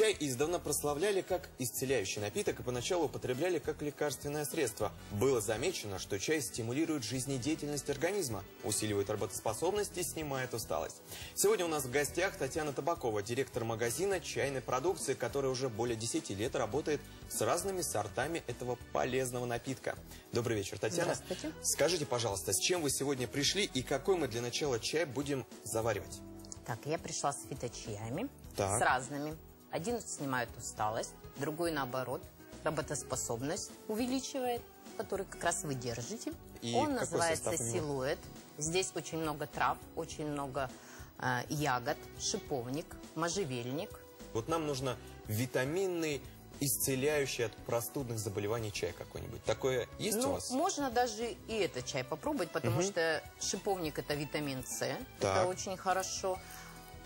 Чай издавна прославляли как исцеляющий напиток и поначалу употребляли как лекарственное средство. Было замечено, что чай стимулирует жизнедеятельность организма, усиливает работоспособность и снимает усталость. Сегодня у нас в гостях Татьяна Табакова, директор магазина чайной продукции, который уже более 10 лет работает с разными сортами этого полезного напитка. Добрый вечер, Татьяна. Здравствуйте. Скажите, пожалуйста, с чем вы сегодня пришли и какой мы для начала чай будем заваривать? Так, я пришла с фиточаями, Так. с разными. Один снимает усталость, другой наоборот, работоспособность увеличивает, который как раз вы держите. И Он называется у силуэт. Здесь очень много трав, очень много э, ягод, шиповник, можжевельник. Вот нам нужно витаминный, исцеляющий от простудных заболеваний чай какой-нибудь. Такое есть у ну, вас? можно даже и этот чай попробовать, потому Мгм. что шиповник это витамин С, Так. это очень хорошо.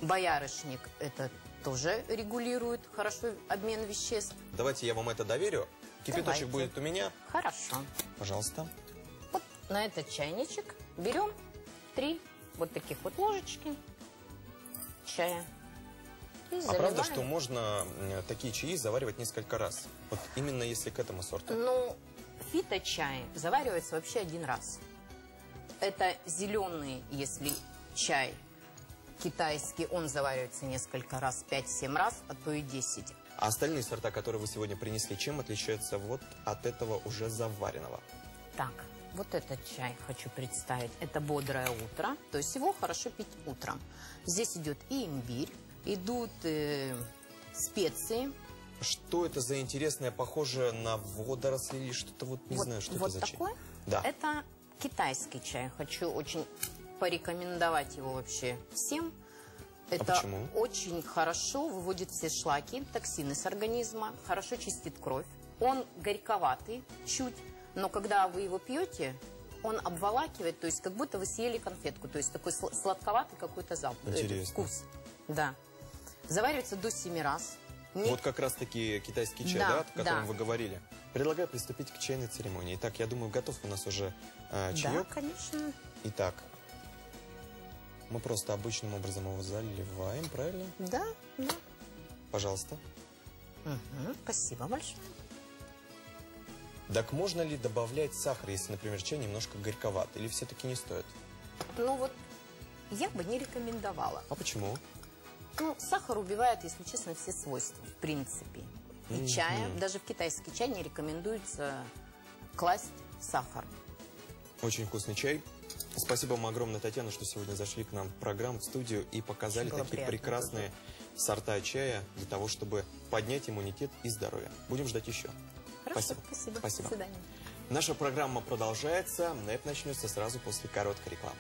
Боярышник это тоже регулирует хорошо обмен веществ. Давайте я вам это доверю. Кипяточек Давайте. будет у меня. Хорошо. Пожалуйста. Вот на этот чайничек берем три вот таких вот ложечки чая. И А заливаем. правда, что можно м, такие чаи заваривать несколько раз? Вот именно если к этому сорту. Ну, фиточай заваривается вообще один раз. Это зеленый, если чай китайский, он заваривается несколько раз, 5-7 раз, а то и 10. А остальные сорта, которые вы сегодня принесли, чем отличаются вот от этого уже заваренного? Так, вот этот чай хочу представить. Это бодрое утро, то есть его хорошо пить утром. Здесь идет и имбирь, идут э, специи. Что это за интересное, похоже на водоросли или что-то вот, не вот, знаю, что вот это за чай. такой. Да. Это китайский чай. Хочу очень порекомендовать его вообще всем. Это А почему? очень хорошо выводит все шлаки, токсины с организма, хорошо чистит кровь. Он горьковатый чуть, но когда вы его пьете, он обволакивает, то есть как будто вы съели конфетку, то есть такой сл- сладковатый какой-то запах, э, Интересно. вкус. Да. Заваривается до 7 раз. Не- Вот как раз-таки китайский чай, Да, да, о котором да. вы говорили. Предлагаю приступить к чайной церемонии. Итак, я думаю, готов у нас уже э, Да, чаек. конечно. Итак, мы просто обычным образом его заливаем, правильно? Да, да. Пожалуйста. Мгм, Спасибо большое. Так можно ли добавлять сахар, если, например, чай немножко горьковат? Или все-таки не стоит? Ну вот я бы не рекомендовала. А почему? Ну, сахар убивает, если честно, все свойства, в принципе. И Мгм. чая, даже в китайский чай не рекомендуется класть сахар. Очень вкусный чай. Спасибо вам огромное, Татьяна, что сегодня зашли к нам в программу, в студию и показали было такие приятно. прекрасные сорта чая для того, чтобы поднять иммунитет и здоровье. Будем ждать еще. Хорошо, Спасибо. спасибо. Спасибо. До свидания. Наша программа продолжается, но это начнется сразу после короткой рекламы.